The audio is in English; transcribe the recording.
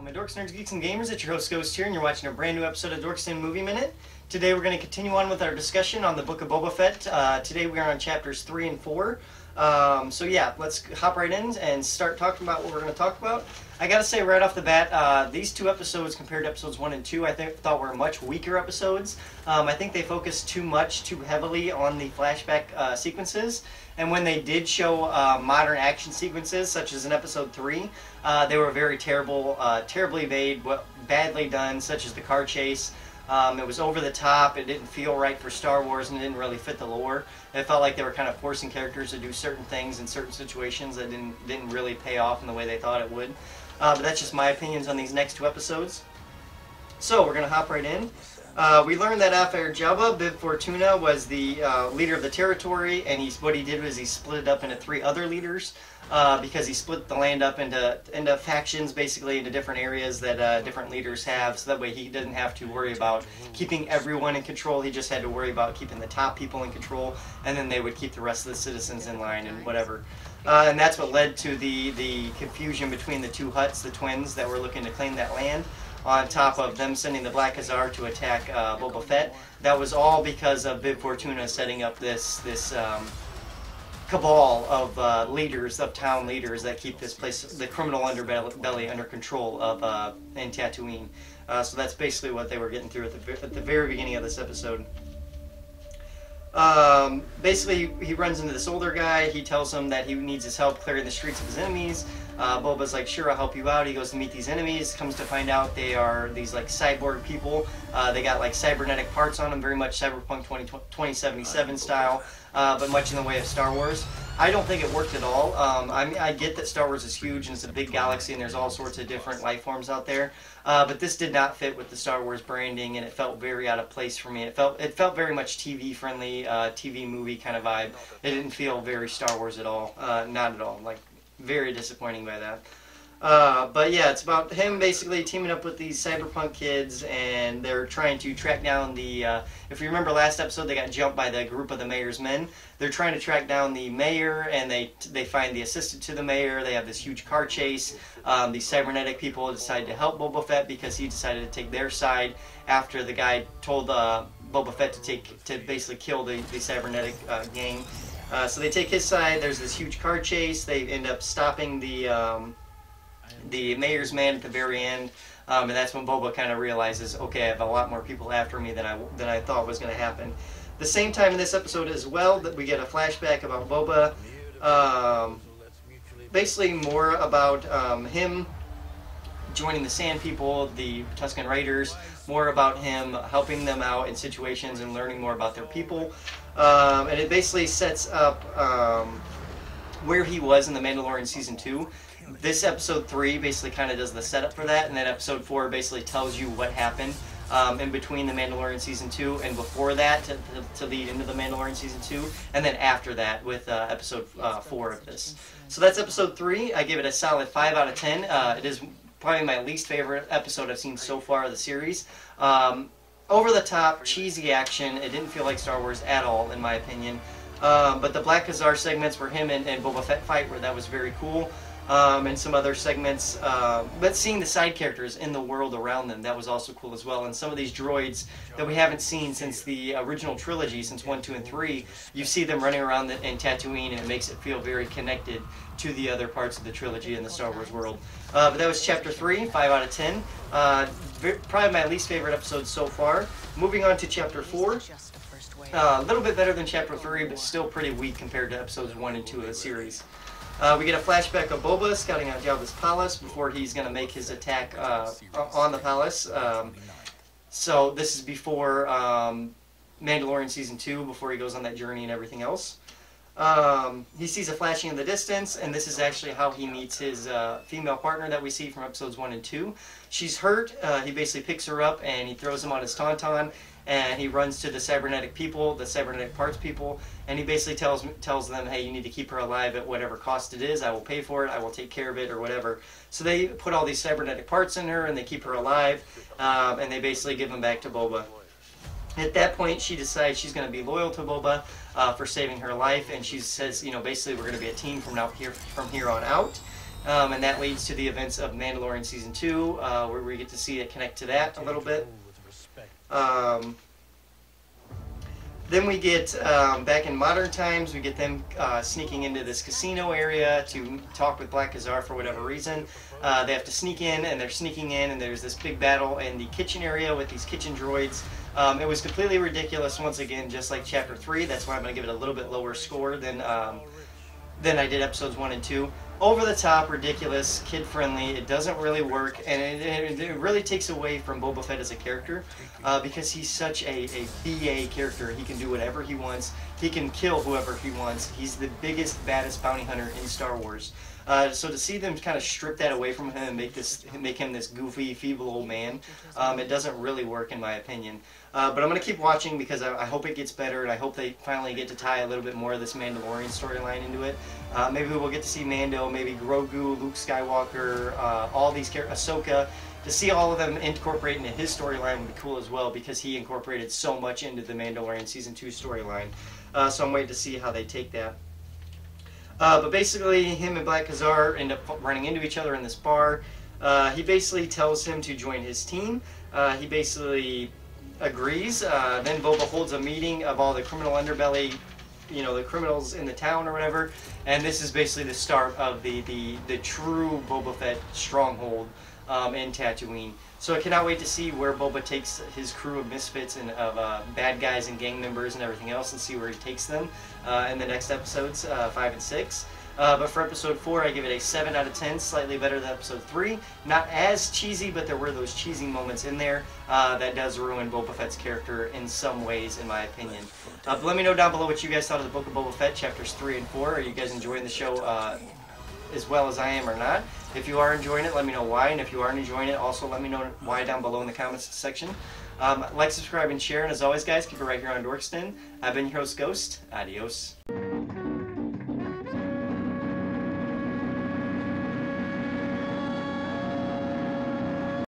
All my dorks, nerds, geeks, and gamers, it's your host Ghost here, and you're watching a brand new episode of Dorks Den Movie Minute. Today we're going to continue on with our discussion on the Book of Boba Fett. Uh, today we are on chapters 3 and 4. Um, so yeah, let's hop right in and start talking about what we're going to talk about. I gotta say right off the bat, uh, these two episodes compared to episodes 1 and 2, I think, thought were much weaker episodes. Um, I think they focused too much, too heavily on the flashback uh, sequences. And when they did show uh, modern action sequences, such as in episode 3, uh, they were very terrible, uh, terribly made, badly done, such as the car chase. Um, it was over the top. It didn't feel right for Star Wars, and it didn't really fit the lore. It felt like they were kind of forcing characters to do certain things in certain situations that didn't didn't really pay off in the way they thought it would. Uh, but that's just my opinions on these next two episodes. So we're gonna hop right in. Uh, we learned that after Jabba, Bib Fortuna was the uh, leader of the territory, and he's, what he did was he split it up into three other leaders uh, because he split the land up into into factions, basically into different areas that uh, different leaders have. So that way he didn't have to worry about keeping everyone in control. He just had to worry about keeping the top people in control, and then they would keep the rest of the citizens in line and whatever. Uh, and that's what led to the the confusion between the two Hutts, the twins that were looking to claim that land on top of them sending the Black Khazar to attack uh, Boba Fett. That was all because of Bib Fortuna setting up this this um, cabal of uh, leaders, of town leaders that keep this place, the criminal underbelly, under control of uh, in Tatooine. Uh, so that's basically what they were getting through at the, at the very beginning of this episode. Um, basically, he runs into this older guy. He tells him that he needs his help clearing the streets of his enemies. Uh, Boba's like, sure, I'll help you out. He goes to meet these enemies. Comes to find out they are these like cyborg people. Uh, they got like cybernetic parts on them, very much Cyberpunk 20, 2077 style, uh, but much in the way of Star Wars. I don't think it worked at all. Um, I mean, I get that Star Wars is huge and it's a big galaxy and there's all sorts of different life forms out there, uh, but this did not fit with the Star Wars branding and it felt very out of place for me. It felt it felt very much TV friendly, uh, TV movie kind of vibe. It didn't feel very Star Wars at all. Uh, not at all. Like very disappointing by that. Uh, but yeah, it's about him basically teaming up with these cyberpunk kids, and they're trying to track down the. Uh, if you remember last episode, they got jumped by the group of the mayor's men. They're trying to track down the mayor, and they they find the assistant to the mayor. They have this huge car chase. Um, these cybernetic people decide to help Boba Fett because he decided to take their side after the guy told uh, Boba Fett to take to basically kill the the cybernetic uh, gang. Uh, so they take his side. There's this huge car chase. They end up stopping the. Um, the mayor's man at the very end. Um, and that's when Boba kind of realizes, okay, I have a lot more people after me than I than I thought was going to happen. The same time in this episode as well that we get a flashback about Boba, um, basically more about um, him joining the Sand People, the Tusken Raiders, more about him helping them out in situations and learning more about their people. Um, and it basically sets up um, where he was in the Mandalorian season two this episode three basically kind of does the setup for that, and then episode four basically tells you what happened um, in between the Mandalorian season two and before that to, to, to, lead into the Mandalorian season two, and then after that with uh, episode uh, four of this. So that's episode three. I give it a solid five out of ten. Uh, it is probably my least favorite episode I've seen so far of the series. Um, over the top, cheesy action. It didn't feel like Star Wars at all, in my opinion. Um, but the Black Khazar segments where him and, and Boba Fett fight, where that was very cool um, and some other segments. Uh, but seeing the side characters in the world around them, that was also cool as well. And some of these droids that we haven't seen since the original trilogy, since 1, 2, and 3, you see them running around in Tatooine, and it makes it feel very connected to the other parts of the trilogy in the Star Wars world. Uh, but that was Chapter 3, 5 out of 10. Uh, probably my least favorite episode so far. Moving on to Chapter 4. Uh, a little bit better than Chapter 3, but still pretty weak compared to Episodes 1 and 2 of the series. Uh, we get a flashback of Boba scouting out Jabba's palace before he's going to make his attack uh, on the palace. Um, so this is before um, Mandalorian season two, before he goes on that journey and everything else. Um, he sees a flashing in the distance, and this is actually how he meets his uh, female partner that we see from episodes one and two. She's hurt. Uh, he basically picks her up and he throws him on his tauntaun, and he runs to the cybernetic people, the cybernetic parts people, and he basically tells tells them, "Hey, you need to keep her alive at whatever cost it is. I will pay for it. I will take care of it, or whatever." So they put all these cybernetic parts in her, and they keep her alive, um, and they basically give them back to Boba. At that point, she decides she's going to be loyal to Boba uh, for saving her life, and she says, "You know, basically, we're going to be a team from now here from here on out." Um, and that leads to the events of Mandalorian season two, uh, where we get to see it connect to that a little bit. Um, then we get um, back in modern times. We get them uh, sneaking into this casino area to talk with Black Khazar for whatever reason. Uh, they have to sneak in, and they're sneaking in, and there's this big battle in the kitchen area with these kitchen droids. Um, it was completely ridiculous. Once again, just like Chapter Three. That's why I'm going to give it a little bit lower score than um, than I did episodes one and two over the top, ridiculous, kid friendly. It doesn't really work, and it, it, really takes away from Boba Fett as a character uh, because he's such a, a BA character. He can do whatever he wants. He can kill whoever he wants. He's the biggest, baddest bounty hunter in Star Wars. Uh, so to see them kind of strip that away from him and make this make him this goofy, feeble old man, um, it doesn't really work in my opinion. Uh, but I'm gonna keep watching because I, I, hope it gets better, and I hope they finally get to tie a little bit more of this Mandalorian storyline into it. Uh, maybe we'll get to see Mando, maybe Grogu, Luke Skywalker, uh, all these characters, Ahsoka. To see all of them incorporate into his storyline would be cool as well because he incorporated so much into the Mandalorian season two storyline. Uh, so I'm waiting to see how they take that. Uh, but basically, him and Black Kazar end up running into each other in this bar. Uh, he basically tells him to join his team. Uh, he basically agrees. Uh, then Boba holds a meeting of all the criminal underbelly, you know, the criminals in the town or whatever. And this is basically the start of the, the, the true Boba Fett stronghold um, in Tatooine. So I cannot wait to see where Boba takes his crew of misfits and of uh, bad guys and gang members and everything else and see where he takes them uh, in the next episodes, uh, 5 and 6. Uh, but for episode 4, I give it a 7 out of 10, slightly better than episode 3. Not as cheesy, but there were those cheesy moments in there uh, that does ruin Boba Fett's character in some ways, in my opinion. Uh, but let me know down below what you guys thought of the Book of Boba Fett, chapters 3 and 4. Are you guys enjoying the show uh, as well as I am or not? If you are enjoying it, let me know why. And if you aren't enjoying it, also let me know why down below in the comments section. Um, like, subscribe, and share. And as always, guys, keep it right here on Dorks Den. I've been your host, Ghost. Adios.